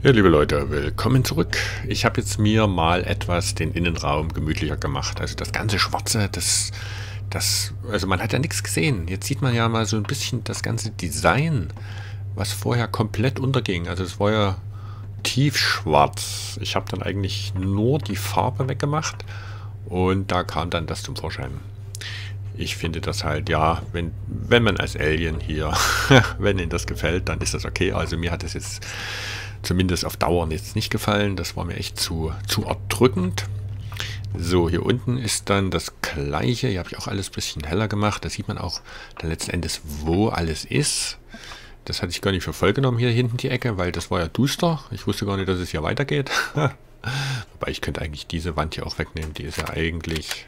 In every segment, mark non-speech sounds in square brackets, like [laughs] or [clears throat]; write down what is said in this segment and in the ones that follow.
Ja, liebe Leute, willkommen zurück. Ich habe jetzt mir mal etwas den Innenraum gemütlicher gemacht. Also das ganze Schwarze, das, das, also man hat ja nichts gesehen. Jetzt sieht man ja mal so ein bisschen das ganze Design, was vorher komplett unterging. Also es war ja tiefschwarz. Ich habe dann eigentlich nur die Farbe weggemacht und da kam dann das zum Vorschein. Ich finde das halt, ja, wenn, wenn man als Alien hier, [laughs] wenn Ihnen das gefällt, dann ist das okay. Also mir hat es jetzt zumindest auf Dauer jetzt nicht gefallen. Das war mir echt zu, zu erdrückend. So, hier unten ist dann das gleiche. Hier habe ich auch alles ein bisschen heller gemacht. Da sieht man auch dann letzten Endes, wo alles ist. Das hatte ich gar nicht für voll genommen, hier hinten die Ecke, weil das war ja duster. Ich wusste gar nicht, dass es hier weitergeht. [laughs] Wobei ich könnte eigentlich diese Wand hier auch wegnehmen. Die ist ja eigentlich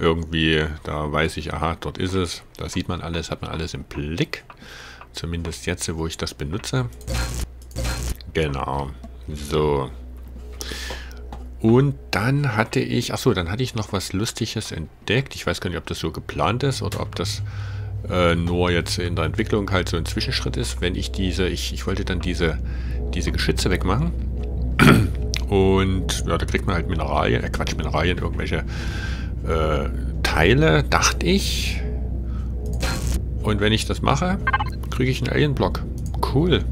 irgendwie, da weiß ich, aha, dort ist es. Da sieht man alles, hat man alles im Blick. Zumindest jetzt, wo ich das benutze. Genau. So. Und dann hatte ich, achso, dann hatte ich noch was Lustiges entdeckt. Ich weiß gar nicht, ob das so geplant ist oder ob das äh, nur jetzt in der Entwicklung halt so ein Zwischenschritt ist. Wenn ich diese, ich, ich wollte dann diese, diese Geschütze wegmachen. Und ja, da kriegt man halt Mineralien, äh Quatsch, Mineralien, irgendwelche äh, Teile, dachte ich. Und wenn ich das mache, kriege ich einen Alien-Block. Cool.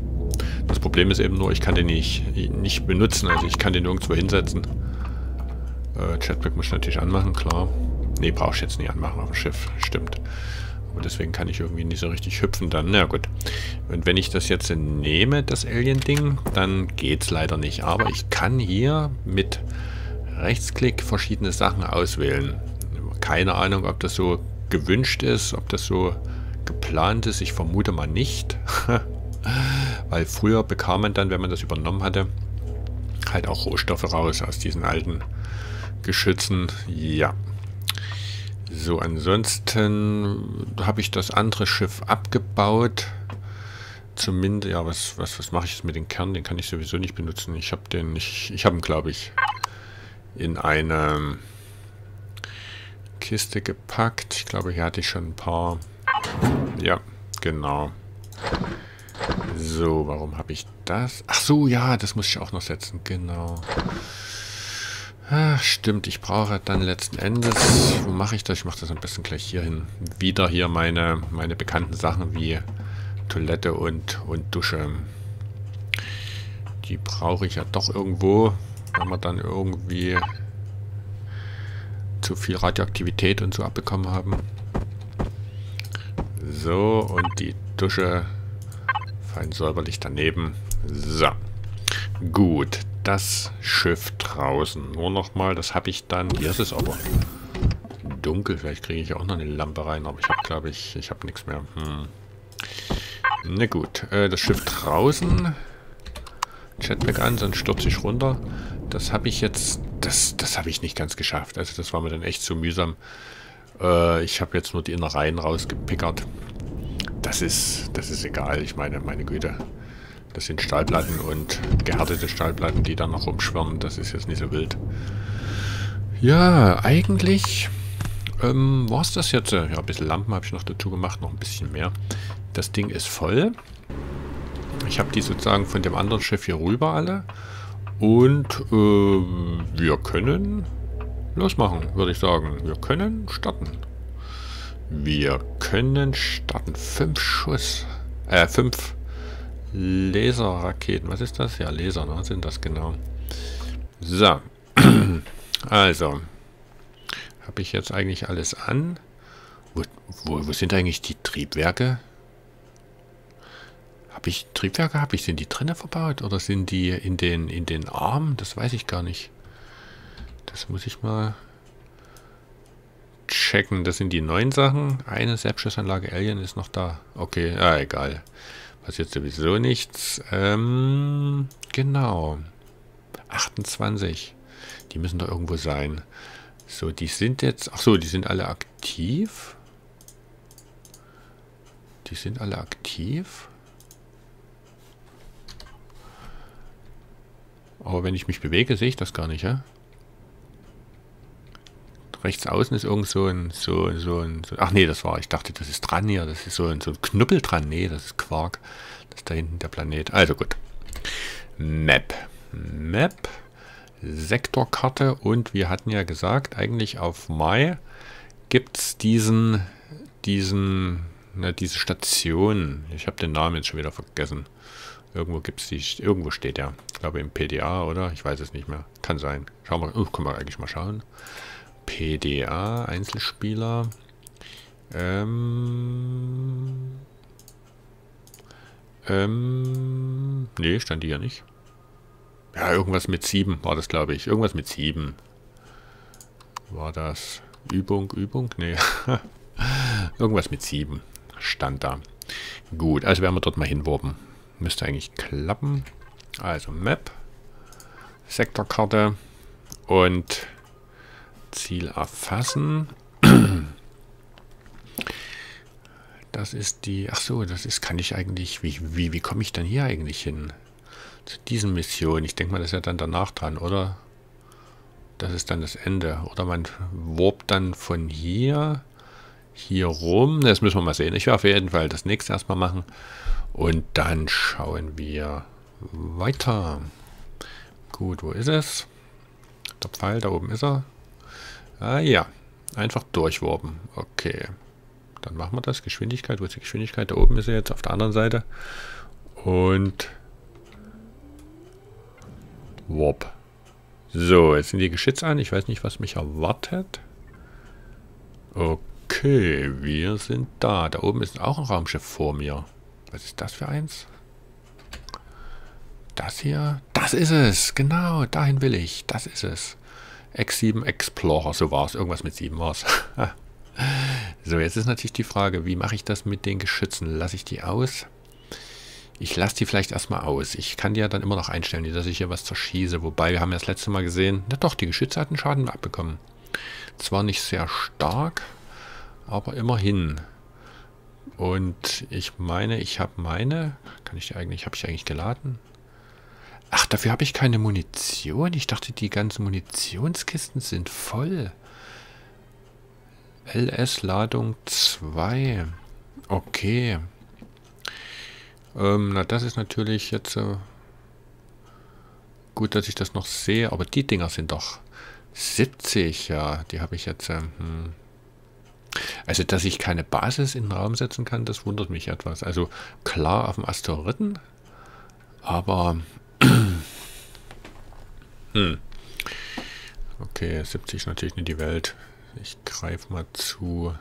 Das Problem ist eben nur, ich kann den nicht, nicht benutzen. Also ich kann den nirgendwo hinsetzen. Äh, Chatback muss ich natürlich anmachen, klar. Ne, brauche ich jetzt nicht anmachen auf dem Schiff. Stimmt. Aber deswegen kann ich irgendwie nicht so richtig hüpfen dann. Na gut. Und wenn ich das jetzt nehme, das Alien-Ding, dann geht es leider nicht. Aber ich kann hier mit Rechtsklick verschiedene Sachen auswählen. Keine Ahnung, ob das so gewünscht ist, ob das so geplant ist. Ich vermute mal nicht. [laughs] Weil früher bekam man dann, wenn man das übernommen hatte, halt auch Rohstoffe raus aus diesen alten Geschützen. Ja. So, ansonsten habe ich das andere Schiff abgebaut. Zumindest, ja, was, was, was mache ich jetzt mit dem Kern? Den kann ich sowieso nicht benutzen. Ich habe den, ich, ich habe ihn, glaube ich, in eine Kiste gepackt. Ich glaube, hier hatte ich schon ein paar ja, genau. So, warum habe ich das? Ach so, ja, das muss ich auch noch setzen. Genau. Ach, stimmt, ich brauche dann letzten Endes... Wo mache ich das? Ich mache das am besten gleich hier hin. Wieder hier meine, meine bekannten Sachen wie Toilette und, und Dusche. Die brauche ich ja doch irgendwo, wenn wir dann irgendwie zu viel Radioaktivität und so abbekommen haben. So, und die Dusche fein säuberlich daneben. So. Gut, das Schiff draußen. Nur nochmal, das habe ich dann... Hier ist es aber dunkel. Vielleicht kriege ich auch noch eine Lampe rein, aber ich habe, glaube ich, ich habe nichts mehr. Hm. Na gut, äh, das Schiff draußen. Jetpack an, sonst stürze ich runter. Das habe ich jetzt... Das, das habe ich nicht ganz geschafft. Also das war mir dann echt zu mühsam. Äh, ich habe jetzt nur die Innereien rausgepickert. Das ist, das ist egal. Ich meine, meine Güte. Das sind Stahlplatten und gehärtete Stahlplatten, die dann noch rumschwirren. Das ist jetzt nicht so wild. Ja, eigentlich ähm, war es das jetzt. Ja, ein bisschen Lampen habe ich noch dazu gemacht, noch ein bisschen mehr. Das Ding ist voll. Ich habe die sozusagen von dem anderen Schiff hier rüber alle. Und äh, wir können losmachen, würde ich sagen. Wir können starten. Wir können starten. Fünf Schuss. Äh, fünf Laserraketen. Was ist das? Ja, Laser, ne? Sind das genau. So. [clears throat] Also. Habe ich jetzt eigentlich alles an? Wo, wo, wo sind eigentlich die Triebwerke? Habe ich Triebwerke? Habe ich, sind die drinnen verbaut? Oder sind die in den, in den Armen? Das weiß ich gar nicht. Muss ich mal checken. Das sind die neuen Sachen. Eine Selbstschussanlage Alien ist noch da. Okay, ah, egal. Passiert sowieso nichts. Ähm, genau. 28. Die müssen da irgendwo sein. So, die sind jetzt... Ach so, die sind alle aktiv. Die sind alle aktiv. Aber wenn ich mich bewege, sehe ich das gar nicht, ja? Rechts außen ist irgend so ein, so, so ein, so, ach nee, das war, ich dachte, das ist dran hier, das ist so ein, so ein Knubbel dran. Nee, das ist Quark. Das ist da hinten der Planet. Also gut. Map. Map. Sektorkarte und wir hatten ja gesagt, eigentlich auf Mai gibt es diesen, diesen, na, diese Station. Ich habe den Namen jetzt schon wieder vergessen. Irgendwo gibt's die, irgendwo steht er. Ich glaube im PDA, oder? Ich weiß es nicht mehr. Kann sein. Schauen wir, oh, können wir eigentlich mal schauen. PDA, Einzelspieler. Ähm, ähm, nee, stand ja nicht. Ja, irgendwas mit 7 war das, glaube ich. Irgendwas mit 7. War das Übung, Übung? Nee. [laughs] irgendwas mit 7 stand da. Gut, also werden wir dort mal hinworben. Müsste eigentlich klappen. Also Map, Sektorkarte und Ziel erfassen. Das ist die... Ach so, das ist... Kann ich eigentlich... Wie, wie, wie komme ich dann hier eigentlich hin? Zu diesen Missionen. Ich denke mal, das ist ja dann danach dran, oder? Das ist dann das Ende. Oder man warbt dann von hier hier rum. Das müssen wir mal sehen. Ich werde auf jeden Fall das nächste erstmal machen. Und dann schauen wir weiter. Gut, wo ist es? Der Pfeil, da oben ist er. Ah ja, einfach durchworben. Okay. Dann machen wir das. Geschwindigkeit, wo ist die Geschwindigkeit? Da oben ist er jetzt auf der anderen Seite. Und Warp. So, jetzt sind die Geschütze an. Ich weiß nicht, was mich erwartet. Okay, wir sind da. Da oben ist auch ein Raumschiff vor mir. Was ist das für eins? Das hier? Das ist es. Genau, dahin will ich. Das ist es. X7 Explorer, so war es. Irgendwas mit 7 war es. so, jetzt ist natürlich die Frage, wie mache ich das mit den Geschützen? Lasse ich die aus? Ich lasse die vielleicht erstmal aus. Ich kann die ja dann immer noch einstellen, dass ich hier was zerschieße. Wobei, wir haben ja das letzte Mal gesehen, na doch, die Geschütze hatten Schaden abbekommen. Zwar nicht sehr stark, aber immerhin. Und ich meine, ich habe meine... Kann ich die eigentlich... Habe ich eigentlich geladen? Ach, dafür habe ich keine Munition. Ich dachte, die ganzen Munitionskisten sind voll. LS-Ladung 2. Okay. Ähm, na, das ist natürlich jetzt äh, gut, dass ich das noch sehe. Aber die Dinger sind doch 70. Ja, die habe ich jetzt... Äh, hm. Also, dass ich keine Basis in den Raum setzen kann, das wundert mich etwas. Also, klar auf dem Asteroiden, aber... hm. Okay, 70 ist natürlich nicht die Welt. Ich greife mal zu.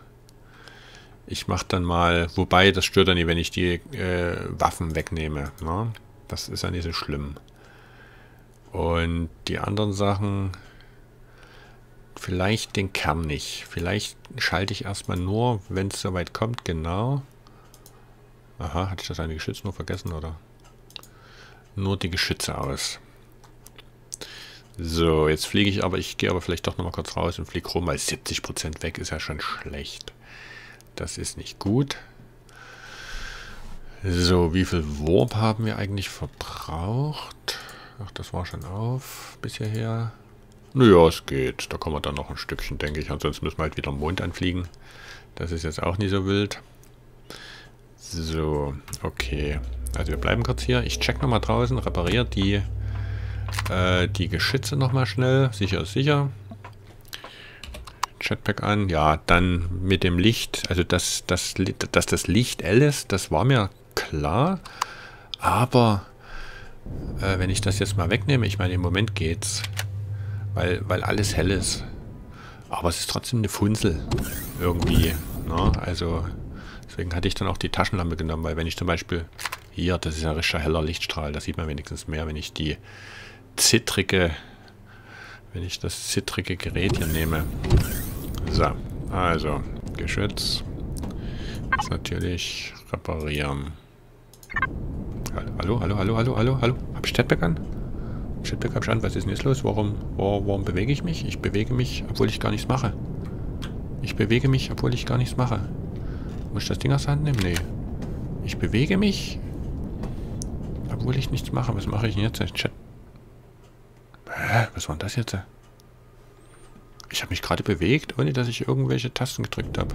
Ich mache dann mal, wobei das stört dann nicht, wenn ich die äh, Waffen wegnehme. Ne? Das ist ja nicht so schlimm. Und die anderen Sachen, Vielleicht den Kern nicht. Vielleicht schalte ich erstmal nur, wenn es soweit kommt, genau. Aha, hatte ich das eine Geschütz nur vergessen, oder? Nur die Geschütze aus. So, jetzt fliege ich aber, ich gehe aber vielleicht doch nochmal kurz raus und fliege rum, weil 70% weg ist ja schon schlecht. Das ist nicht gut. So, wie viel Warp haben wir eigentlich verbraucht? Ach, das war schon auf bis hierher. Naja, es geht. Da kommen wir dann noch ein Stückchen, denke ich. Ansonsten müssen wir halt wieder am Mond anfliegen. Das ist jetzt auch nicht so wild. So, okay. Also wir bleiben kurz hier. Ich check nochmal draußen, repariere die, äh, die Geschütze nochmal schnell. Sicher ist sicher. Jetpack an. Ja, dann mit dem Licht. Also dass, dass, dass das Licht L ist, das war mir klar. Aber äh, wenn ich das jetzt mal wegnehme, ich meine im Moment geht's weil, weil alles hell ist. Aber es ist trotzdem eine Funzel irgendwie. Ne? Also deswegen hatte ich dann auch die Taschenlampe genommen, weil wenn ich zum Beispiel hier, das ist ja ein richtiger heller Lichtstrahl, da sieht man wenigstens mehr, wenn ich die zittrige, wenn ich das zittrige Gerät hier nehme. So, also Geschütz. Jetzt natürlich reparieren. Hallo, hallo, hallo, hallo, hallo, hallo. Hab ich Stadtback an? Shitback habe ich an. Was ist denn jetzt los? Warum, warum bewege ich mich? Ich bewege mich, obwohl ich gar nichts mache. Ich bewege mich, obwohl ich gar nichts mache. Muss ich das Ding aus der Hand nehmen? Nee. Ich bewege mich, obwohl ich nichts mache. Was mache ich denn jetzt? Chat. Hä? Was war denn das jetzt? Ich habe mich gerade bewegt, ohne dass ich irgendwelche Tasten gedrückt habe.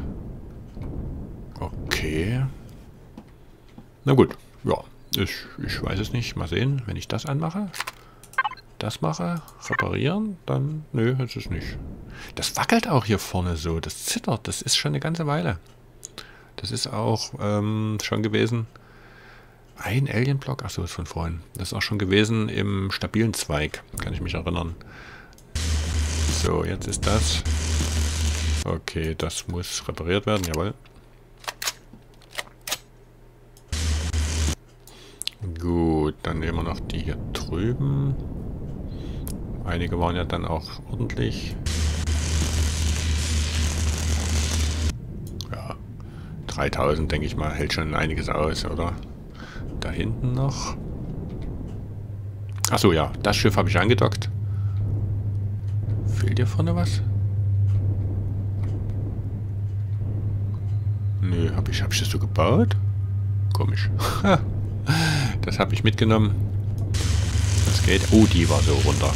Okay. Na gut, ja. Ich, ich weiß es nicht. Mal sehen, wenn ich das anmache. Das mache, reparieren, dann... Nö, ist es nicht. Das wackelt auch hier vorne so. Das zittert. Das ist schon eine ganze Weile. Das ist auch ähm, schon gewesen... Ein Alien-Block? Achso, ist von vorhin. Das ist auch schon gewesen im stabilen Zweig. Kann ich mich erinnern. So, jetzt ist das. Okay, das muss repariert werden, jawohl. Gut, dann nehmen wir noch die hier drüben. Einige waren ja dann auch ordentlich. Ja, 3000 denke ich mal, hält schon einiges aus, oder? Da hinten noch. Achso, ja, das Schiff habe ich angedockt. Fehlt hier vorne was? Nö, habe ich, hab ich das so gebaut? Komisch. [laughs] das habe ich mitgenommen. Das geht. Oh, die war so runter.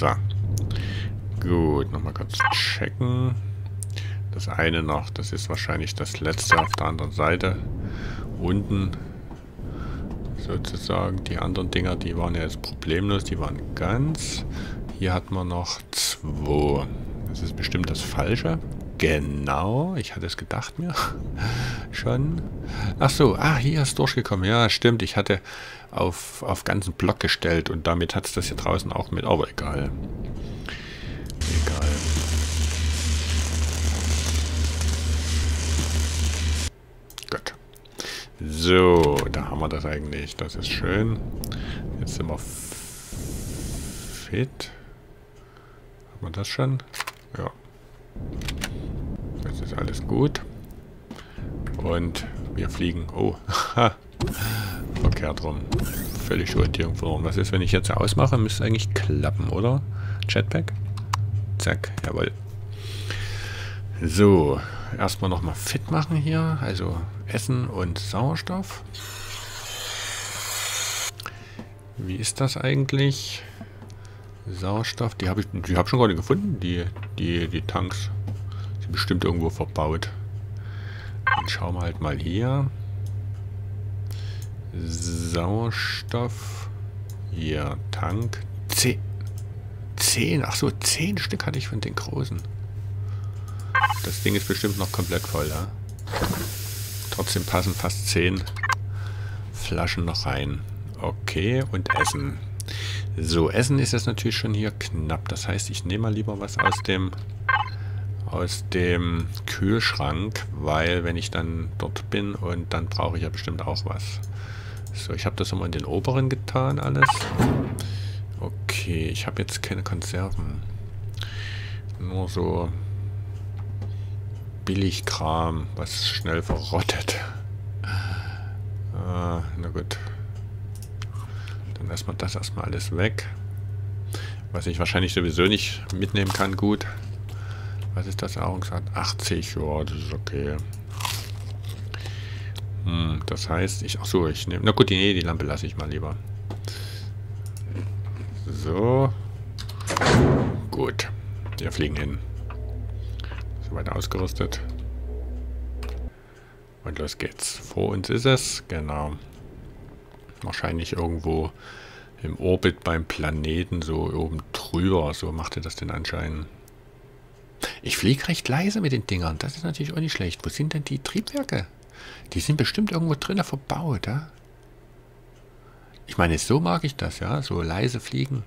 So. Gut, nochmal kurz checken. Das eine noch, das ist wahrscheinlich das letzte auf der anderen Seite. Unten sozusagen. Die anderen Dinger, die waren ja jetzt problemlos, die waren ganz. Hier hat man noch zwei. Das ist bestimmt das Falsche. Genau, ich hatte es gedacht mir [laughs] schon. Ach so, ah, hier ist durchgekommen. Ja, stimmt, ich hatte auf, auf ganzen Block gestellt und damit hat es das hier draußen auch mit, aber egal. Egal. Gut. So, da haben wir das eigentlich. Das ist schön. Jetzt sind wir fit. Haben wir das schon? Ja. Das ist alles gut. Und wir fliegen. Oh, verkehrt rum. Völlig Orientierung verloren. Was ist, wenn ich jetzt ausmache? Müsste eigentlich klappen, oder? Jetpack? Zack, jawohl. So, erstmal nochmal fit machen hier. Also Essen und Sauerstoff. Wie ist das eigentlich? Sauerstoff, die habe ich, die habe schon gerade gefunden, die, die, die Tanks. Sind bestimmt irgendwo verbaut. Dann schauen wir halt mal hier. Sauerstoff. Hier, Tank. Zehn. Zehn. Ach so, zehn Stück hatte ich von den großen. Das Ding ist bestimmt noch komplett voll, ja. Trotzdem passen fast zehn Flaschen noch rein. Okay, und Essen. So, Essen ist jetzt natürlich schon hier knapp. Das heißt, ich nehme mal lieber was aus dem aus dem Kühlschrank, weil wenn ich dann dort bin und dann brauche ich ja bestimmt auch was. So, ich habe das immer in den oberen getan alles. Okay, ich habe jetzt keine Konserven. Nur so Billigkram, was schnell verrottet. Ah, na gut. Dann lassen wir das erstmal alles weg. Was ich wahrscheinlich sowieso nicht mitnehmen kann, gut. Was ist das Erfahrungswert? 80, ja, das ist okay. Hm, das heißt, ich... Achso, ich nehme... Na gut, nee, die Lampe lasse ich mal lieber. So. Gut. Wir fliegen hin. Soweit ausgerüstet. Und los geht's. Vor uns ist es. Genau. Wahrscheinlich irgendwo im Orbit beim Planeten, so oben drüber. So macht er das den Anschein. Ich fliege recht leise mit den Dingern. Das ist natürlich auch nicht schlecht. Wo sind denn die Triebwerke? Die sind bestimmt irgendwo drinnen verbaut, ja? Ich meine, so mag ich das, ja? So leise fliegen.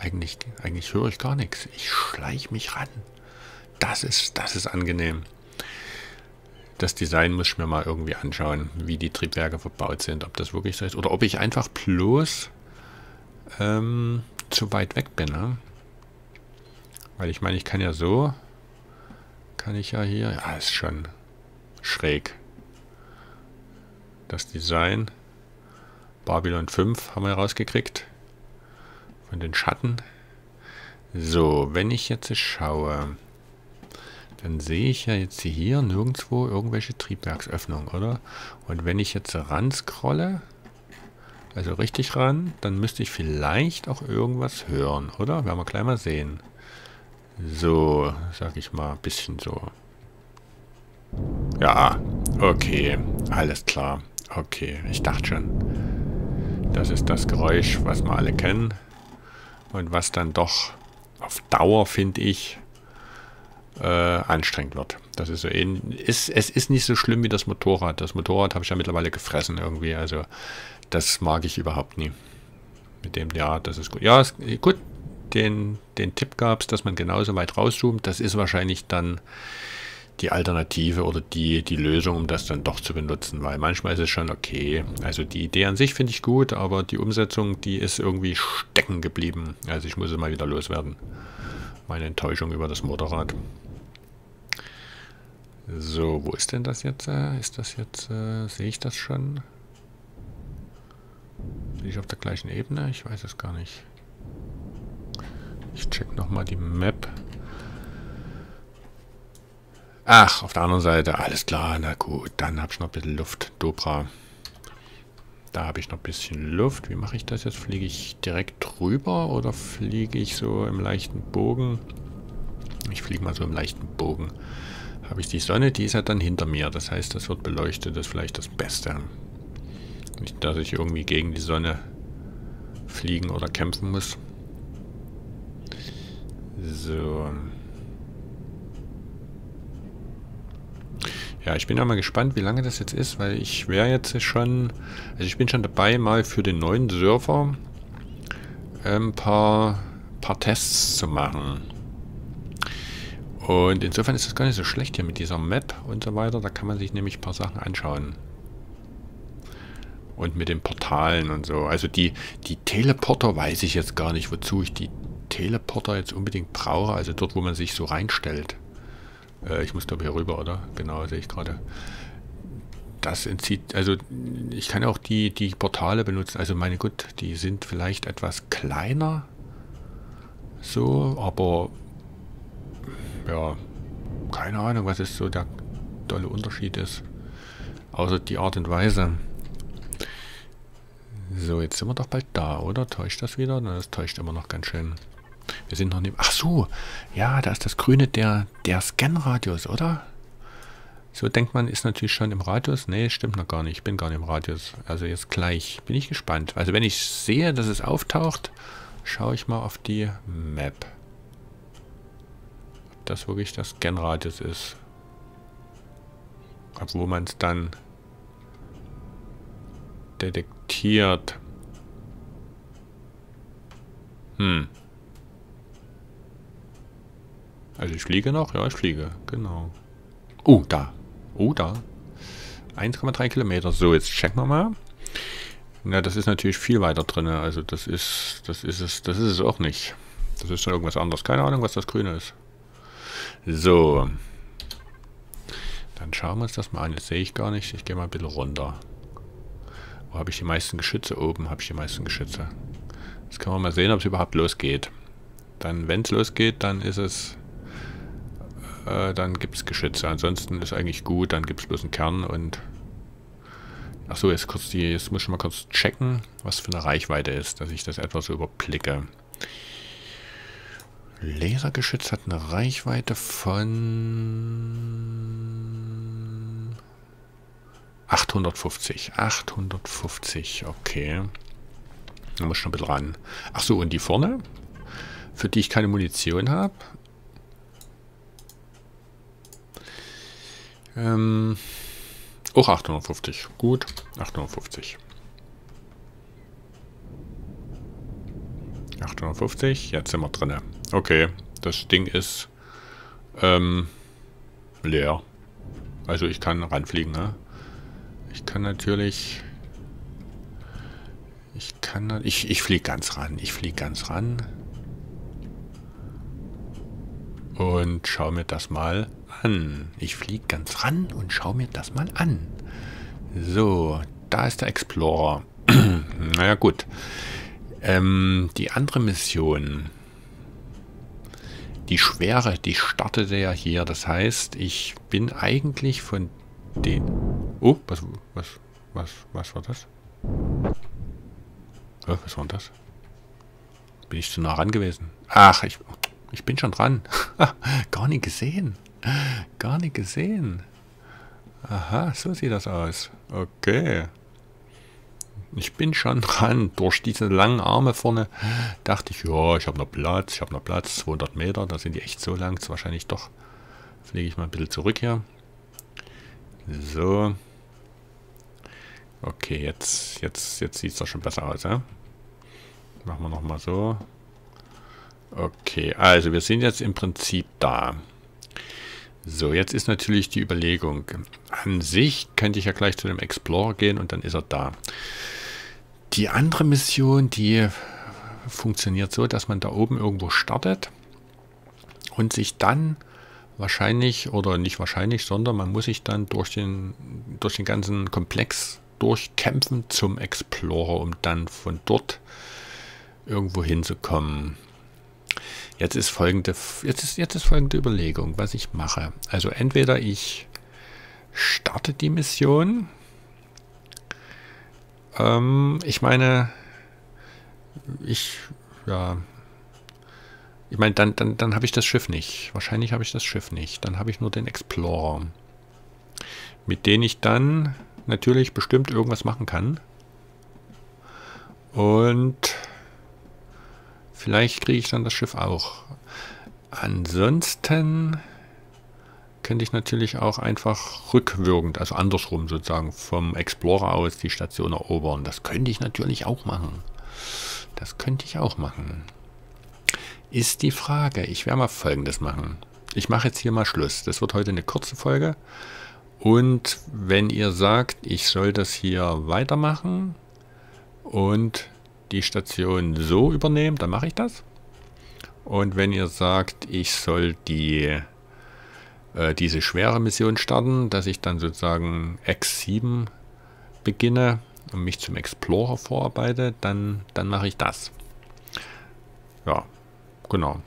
Eigentlich, eigentlich höre ich gar nichts. Ich schleiche mich ran. Das ist, das ist angenehm. Das Design muss ich mir mal irgendwie anschauen, wie die Triebwerke verbaut sind. Ob das wirklich so ist. Oder ob ich einfach bloß ähm, zu weit weg bin. Ne? Weil ich meine, ich kann ja so, kann ich ja hier, ja, ist schon schräg. Das Design, Babylon 5 haben wir rausgekriegt. Von den Schatten. So, wenn ich jetzt schaue, dann sehe ich ja jetzt hier nirgendwo irgendwelche Triebwerksöffnungen, oder? Und wenn ich jetzt ran scrolle, also richtig ran, dann müsste ich vielleicht auch irgendwas hören, oder? Werden wir gleich mal sehen. So, sag ich mal, ein bisschen so. Ja, okay, alles klar. Okay, ich dachte schon. Das ist das Geräusch, was wir alle kennen. Und was dann doch auf Dauer, finde ich, äh, anstrengend wird. Das ist so ist, es ist nicht so schlimm wie das Motorrad. Das Motorrad habe ich ja mittlerweile gefressen irgendwie. Also das mag ich überhaupt nie. Mit dem, ja, das ist gut. Ja, ist, gut, den, den Tipp gab es, dass man genauso weit rauszoomt. Das ist wahrscheinlich dann die Alternative oder die, die Lösung, um das dann doch zu benutzen, weil manchmal ist es schon okay. Also die Idee an sich finde ich gut, aber die Umsetzung, die ist irgendwie stecken geblieben. Also ich muss es mal wieder loswerden. Meine Enttäuschung über das Motorrad. So, wo ist denn das jetzt? Ist das jetzt, äh, sehe ich das schon? Bin ich auf der gleichen Ebene? Ich weiß es gar nicht. Ich check nochmal die Map. Ach, auf der anderen Seite, alles klar, na gut, dann habe ich noch ein bisschen Luft. Dobra. Da habe ich noch ein bisschen Luft. Wie mache ich das jetzt? Fliege ich direkt drüber oder fliege ich so im leichten Bogen? Ich fliege mal so im leichten Bogen. Habe ich die Sonne, die ist ja dann hinter mir. Das heißt, das wird beleuchtet, das ist vielleicht das Beste. Nicht, dass ich irgendwie gegen die Sonne fliegen oder kämpfen muss. So. Ja, ich bin ja mal gespannt, wie lange das jetzt ist, weil ich wäre jetzt schon, also ich bin schon dabei, mal für den neuen Surfer ein ähm, paar, paar Tests zu machen. Und insofern ist das gar nicht so schlecht hier mit dieser Map und so weiter. Da kann man sich nämlich ein paar Sachen anschauen. Und mit den Portalen und so. Also die, die Teleporter weiß ich jetzt gar nicht, wozu ich die Teleporter jetzt unbedingt brauche. Also dort, wo man sich so reinstellt. Äh, ich muss glaube hier rüber, oder? Genau, sehe ich gerade. Das entzieht, also ich kann auch die, die Portale benutzen. Also meine gut, die sind vielleicht etwas kleiner. So, aber ja, keine Ahnung, was ist so der tolle Unterschied ist. Außer die Art und Weise. So, jetzt sind wir doch bald da, oder? Täuscht das wieder? Das täuscht immer noch ganz schön. Wir sind noch nicht... Ach so, ja, da ist das Grüne der, der Scan-Radius, oder? So denkt man, ist natürlich schon im Radius. Nee, stimmt noch gar nicht. Ich bin gar nicht im Radius. Also jetzt gleich. Bin ich gespannt. Also wenn ich sehe, dass es auftaucht, schaue ich mal auf die Map. Ob das wirklich das Scan-Radius ist. Obwohl man es dann detektiert. Hm. Also ich fliege noch? Ja, ich fliege. Genau. Oh, da. Oh, da. 1,3 Kilometer. So, jetzt checken wir mal. Na, das ist natürlich viel weiter drin. Also das ist, das ist es, das ist es auch nicht. Das ist schon irgendwas anderes. Keine Ahnung, was das Grüne ist. So. Dann schauen wir uns das mal an. Jetzt sehe ich gar nicht. Ich gehe mal ein bisschen runter. Wo habe ich die meisten Geschütze? Oben habe ich die meisten Geschütze. Jetzt können wir mal sehen, ob es überhaupt losgeht. Dann, wenn es losgeht, dann ist es... Äh, dann gibt es Geschütze. Ansonsten ist eigentlich gut, dann gibt es bloß einen Kern und... Achso, jetzt kurz die... Jetzt muss ich mal kurz checken, was für eine Reichweite ist, dass ich das etwas so überblicke. Lasergeschütz hat eine Reichweite von 850. 850, okay. Da muss ich noch ein bisschen ran. Achso, und die vorne? Für die ich keine Munition habe. Ähm, auch 850. Gut, 850. 850, jetzt sind wir drin. Okay, das Ding ist ähm, leer. Also ich kann ranfliegen, ne? Ich kann natürlich... Ich kann... Ich, ich fliege ganz ran. Ich fliege ganz ran. Und schau mir das mal an. Ich fliege ganz ran und schau mir das mal an. So, da ist der Explorer. [clears throat] naja, gut. Ähm, die andere Mission. die Schwere, die startete ja hier. Das heißt, ich bin eigentlich von den... Oh, was, was, was, was war das? Oh, was war das? Bin ich zu nah ran gewesen? Ach, ich, ich bin schon dran. [laughs] Gar nicht gesehen. Gar nicht gesehen. Aha, so sieht das aus. Okay. Ich bin schon dran. Durch diese langen Arme vorne dachte ich, ja, ich habe noch Platz, ich habe noch Platz. 200 Meter, da sind die echt so lang. Das wahrscheinlich doch. Fliege ich mal ein bisschen zurück hier. So. Okay, jetzt, jetzt, jetzt sieht es doch schon besser aus, ja? Machen wir nochmal so. Okay, also wir sind jetzt im Prinzip da. So, jetzt ist natürlich die Überlegung. An sich könnte ich ja gleich zu dem Explorer gehen und dann ist er da. Die andere Mission, die funktioniert so, dass man da oben irgendwo startet und sich dann wahrscheinlich, oder nicht wahrscheinlich, sondern man muss sich dann durch den, durch den ganzen Komplex durchkämpfen zum Explorer, um dann von dort irgendwo hinzukommen. Jetzt ist folgende, jetzt ist, jetzt ist folgende Überlegung, was ich mache. Also entweder ich starte die Mission. Ähm, ich meine, ich, ja, ich meine, dann, dann, dann habe ich das Schiff nicht. Wahrscheinlich habe ich das Schiff nicht. Dann habe ich nur den Explorer. Mit dem ich dann natürlich bestimmt irgendwas machen kann. Und Vielleicht kriege ich dann das Schiff auch. Ansonsten könnte ich natürlich auch einfach rückwirkend, also andersrum sozusagen, vom Explorer aus die Station erobern. Das könnte ich natürlich auch machen. Das könnte ich auch machen. Ist die Frage. Ich werde mal Folgendes machen. Ich mache jetzt hier mal Schluss. Das wird heute eine kurze Folge. Und wenn ihr sagt, ich soll das hier weitermachen und die Station so übernehmen, dann mache ich das. Und wenn ihr sagt, ich soll die äh, diese schwere Mission starten, dass ich dann sozusagen X7 beginne und mich zum Explorer vorarbeite, dann, dann mache ich das. Ja, genau.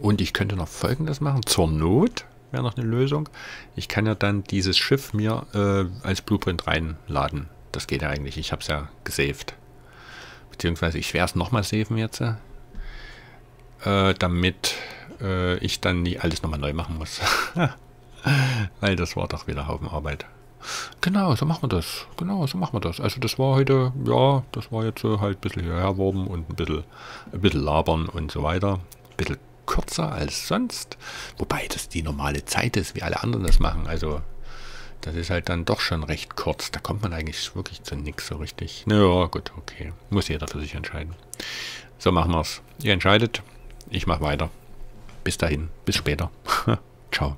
Und ich könnte noch folgendes machen. Zur Not wäre noch eine Lösung. Ich kann ja dann dieses Schiff mir äh, als Blueprint reinladen. Das geht ja eigentlich. Ich habe es ja gesaved. Beziehungsweise ich werde es nochmal saven jetzt. Äh, damit äh, ich dann nie alles nochmal neu machen muss. [laughs] Weil das war doch wieder Haufen Arbeit. Genau, so machen wir das. Genau, so machen wir das. Also das war heute, ja, das war jetzt halt ein bisschen hierher worben und ein bisschen, ein bisschen labern und so weiter. Ein bisschen kürzer als sonst. Wobei das die normale Zeit ist, wie alle anderen das machen. Also das ist halt dann doch schon recht kurz. Da kommt man eigentlich wirklich zu nichts so richtig. Naja, gut, okay. Muss jeder für sich entscheiden. So machen wir es. Ihr entscheidet. Ich mache weiter. Bis dahin. Bis später. [laughs] Ciao.